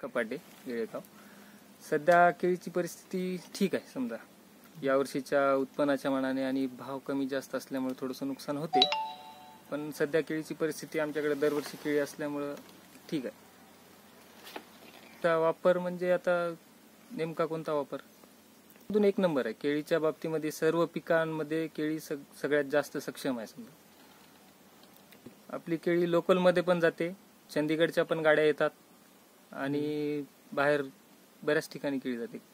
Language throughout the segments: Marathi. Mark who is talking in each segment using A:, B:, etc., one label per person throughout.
A: कपाटे येळेगाव सध्या केळीची परिस्थिती ठीक आहे समजा. यावर्षीच्या उत्पन्नाच्या मानाने आणि भाव कमी जास्त असल्यामुळे थोडंसं नुकसान होते. पण सध्या केळीची परिस्थिती आमच्याकडे दरवर्षी केळी असल्यामुळं ठीक आहे. त्या वापर म्हणजे आता नेमका कोणता वापर? अजून एक नंबर आहे. केळीच्या बाबतीमध्ये सर्व पिकांमध्ये केळी सग सगळ्यात जास्त सक्षम आहे समजा. आपली केळी लोकलमध्ये पण जाते चंदीगडच्या पण गाड्या येतात आणि बाहेर बऱ्याच ठिकाणी केळी जाते.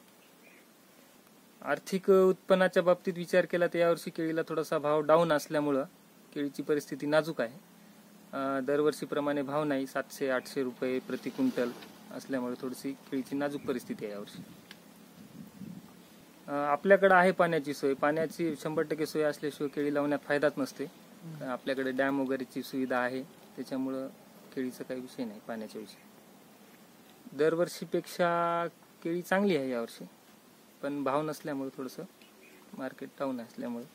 A: आर्थिक उत्पन्नाच्या बाबतीत विचार केला तर यावर्षी केळीला थोडासा भाव डाऊन असल्यामुळं केळीची परिस्थिती नाजूक आहे. दरवर्षीप्रमाणे भाव नाही सातशे आठशे रुपये प्रति क्विंटल असल्यामुळे थोडीशी केळीची नाजूक परिस्थिती आहे यावर्षी. आपल्याकडे आहे पाण्याची सोय. पाण्याची शंभर टक्के सोय असल्याशिवाय केळी लावण्यात फायदाच नसते. आपल्याकडे डॅम वगैरेची सुविधा आहे. त्याच्यामुळं केळीचा काही विषय नाही पाण्याच्या विषयी. दरवर्षीपेक्षा केळी चांगली आहे यावर्षी. पण भाव नसल्यामुळे थोडंसं मार्केट डाऊन असल्यामुळे.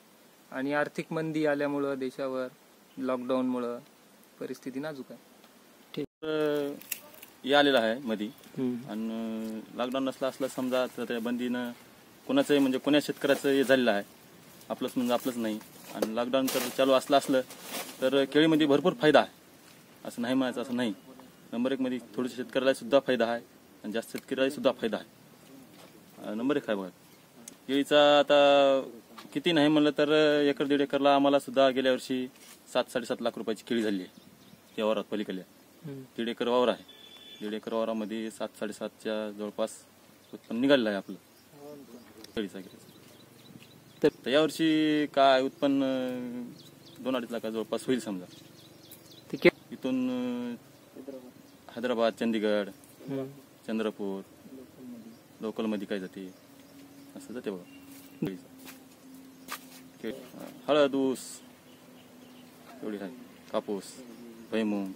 A: आणि आर्थिक मंदी आल्यामुळं देशावर लॉकडाऊनमुळं परिस्थिती नाजूक आहे.
B: तर हे आलेलं आहे मधी. आणि लॉकडाऊन नसला असला समजा तर त्या बंदीनं कोणाचंही म्हणजे कोण्या शेतकऱ्याचं हे झालेलं आहे. आपलंच म्हणजे आपलंच नाही. आणि लॉकडाऊन तर चालू असलं असलं तर केळीमध्ये भरपूर फायदा आहे. असं नाही म्हणायचं असं नाही. नंबर एक मध्ये थोडंसं शेतकऱ्याला सुद्धा फायदा आहे. आणि जास्त शेतकऱ्याला सुद्धा फायदा आहे. नंबर एक आहे बघा. केळीचा आता किती नाही म्हणलं तर एकर दीड एकरला आम्हाला सुद्धा गेल्या वर्षी सात साडेसात लाख रुपयाची केळी झाली आहे. त्या वावरात पलीकडल्या दीड एकर वावर आहे. दीड एकर वावरामध्ये सात साडेसातच्या जवळपास उत्पन्न निघालेलं आहे आपलं. केळीचा केळीचा तर यावर्षी काय उत्पन्न दोन अडीच लाखा जवळपास होईल समजा.
A: ठीक आहे
B: इथून हैदराबाद चंदीगड चंद्रपूर लोकलमध्ये काय जाते? असं जाते बघा. हळद ऊस एवढी आहे. कापूस भैमुंग